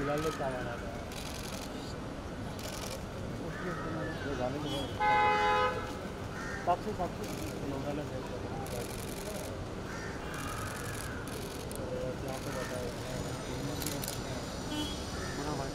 बिलाल ने क्या माना था? साक्षी साक्षी मंगल है। यहाँ पे बताया पूरा व्हाइट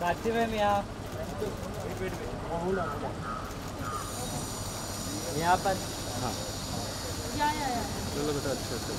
साक्षी साक्षी यहाँ पर चलो बेटा अच्छा अच्छा।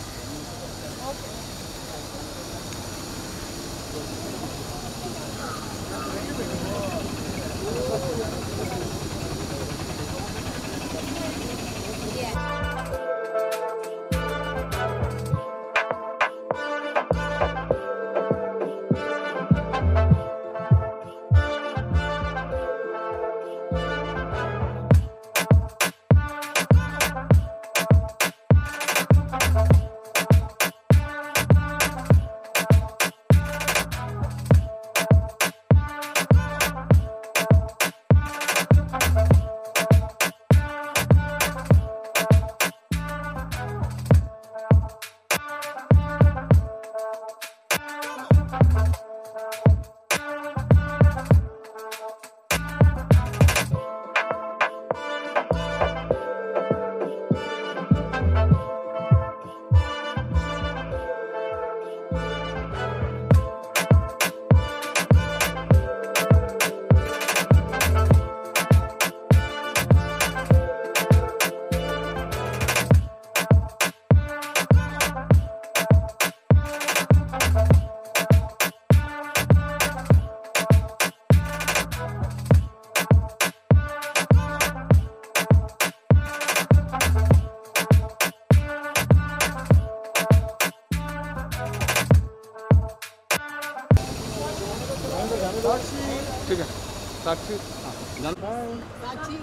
ठीक है। साक्षी। हाँ। साक्षी।